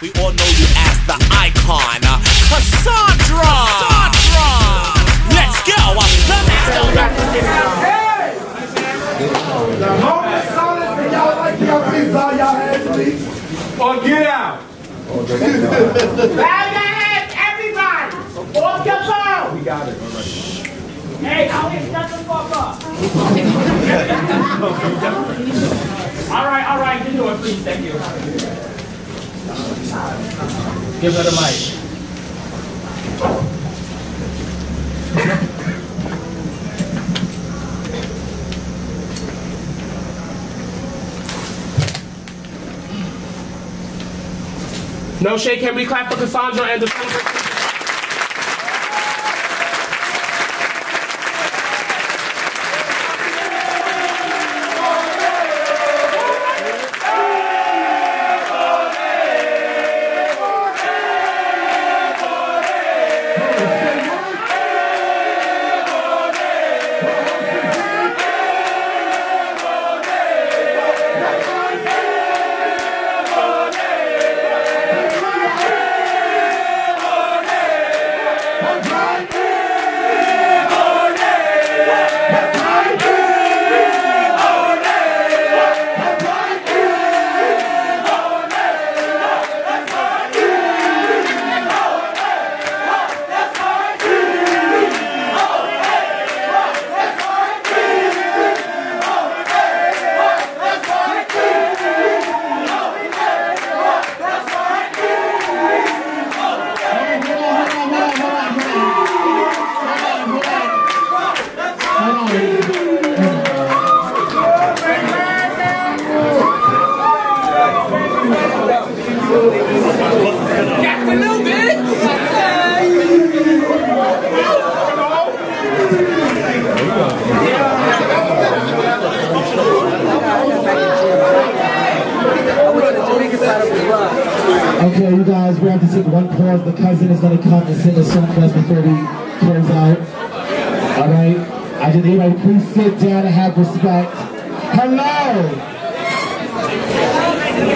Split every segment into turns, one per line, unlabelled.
We all know you as the icon, uh, Kassandra. Kassandra. Let's go. Uh, the
The moment silence and y'all like y'all please bow your heads, please. Or get out.
Bow your heads, everybody! Off your phone! We got it. Hey, I'll get shut the fuck up. all right, all right, you do it, please, thank you.
Give her the mic.
No shake, can we clap for Kassandra and the
come and sing a song for before we close out. Alright? I just everybody please sit down and have respect. Hello!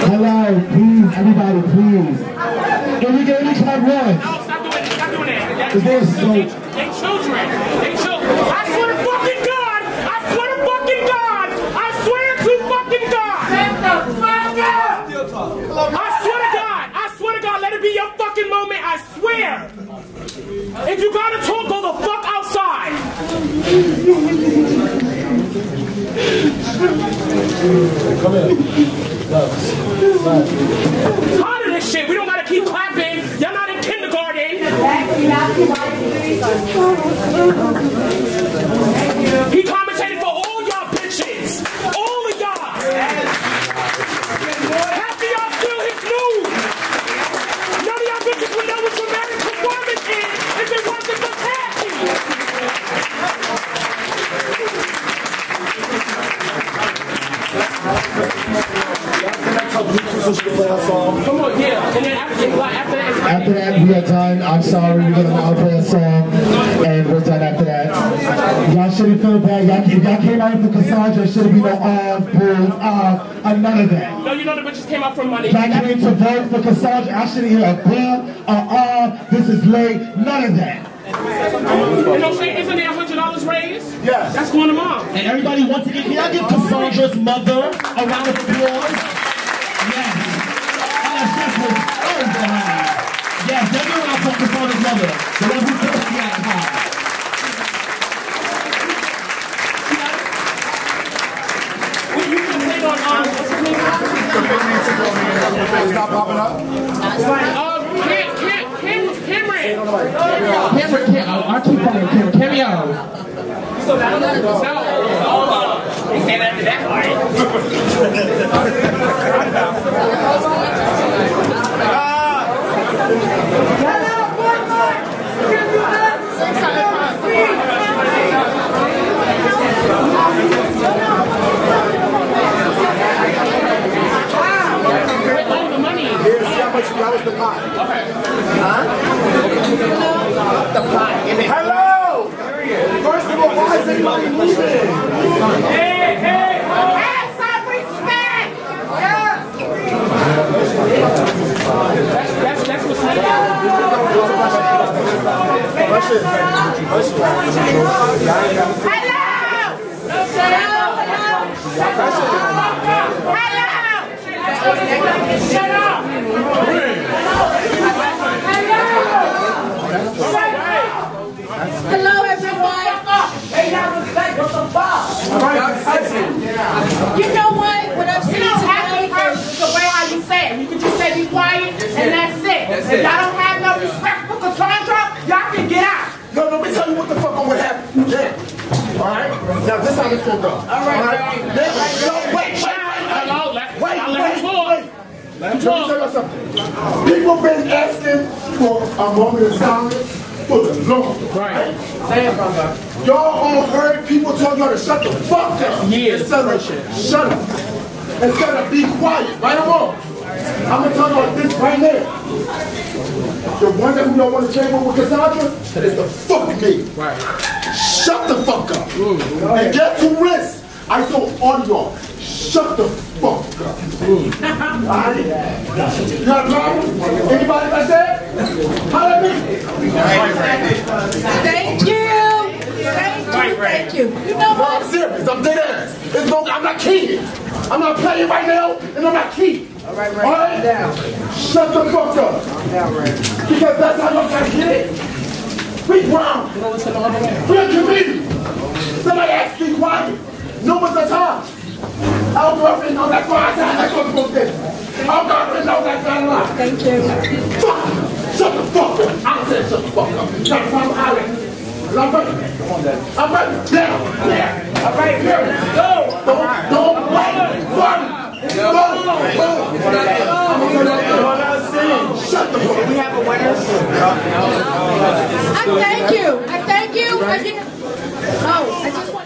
Hello, please, everybody, please. Can we get any club one?
Stop doing it, stop doing it.
Is there so
They children. They children. I swear to fucking God. I swear to fucking God. I swear to fucking God.
Shut the fuck up!
I swear to God. I swear to God. Let it be your fucking moment. I swear. If you gotta talk, go the fuck outside. Tired of this shit. We don't gotta keep clapping. Y'all not in kindergarten. Come on, yeah. And then after, after that,
After that, we are done. I'm sorry, we're gonna now play a song, and we're done after that. Y'all shouldn't feel bad. Y'all, if y'all came out for Kassandra, it shouldn't be no off, boom, off, or none of that.
no, you know the bitches came out for money.
Y'all came to vote for Kassandra. I shouldn't hear a boom, a off, this is late, none of that.
You know, say, isn't there a hundred dollars raised?
Yes.
That's going to mom.
And everybody, once again, can y'all give Kassandra's mother a round of applause? Yes. Yes, yes, yes. Oh, God. Yes, give me a round for Kassandra's mother. The one who first got high.
We you can play on um, what's his
Stop popping up.
Um, Cam, Cam, Cam, Cameron.
Cameron, Cam, oh, I keep calling Cameron. Cameo.
Said that to that part. Oh,
Hello! First of all, why is everybody moving?
Hey, hey, oh.
Have some respect! That's,
that's, that's what's happening. Hello! Hello! Shut up! Hello! Now, this how this gonna go. All right? Now, no, wait, wait, wait, wait, wait,
let
wait. Let me tell you something. People been asking for a moment of silence for the Lord.
Right.
Say it, brother.
Y'all all heard people tell y'all to shut the fuck up.
years
Instead of shut up. Instead of be quiet. Right or wrong? I'm gonna tell y'all this right now. The one that we don't want to change with Kassandra is the fuck me.
Right.
Shut the fuck up. And guess who risks? I told all of y'all, shut the fuck up. Alright? You got a problem? Anybody like that? Holla at me.
thank you. Thank you. Thank you. You know
No,
what?
I'm serious. I'm dead ass. It's no, I'm not kidding. I'm not playing right now, and I'm not kidding. All right,
right.
All right?
Down.
Shut the fuck up.
Down, right.
Because that's how y'all gotta get it. Be ground. Be a comedian. Somebody asked me quiet. Numerous of times. Our girlfriend knows that's why I said I go to. Our girlfriend knows that's not a lie.
Thank you.
Fuck! Shut the fuck up! I said shut the fuck up. Shut the fuck up. I'm ready. I'm ready. Now. Now. All right, here. Go. Don't, don't wait. Run. Go. Go.
We have a winner.
Oh, I thank you. I thank you. I. Oh, I just want.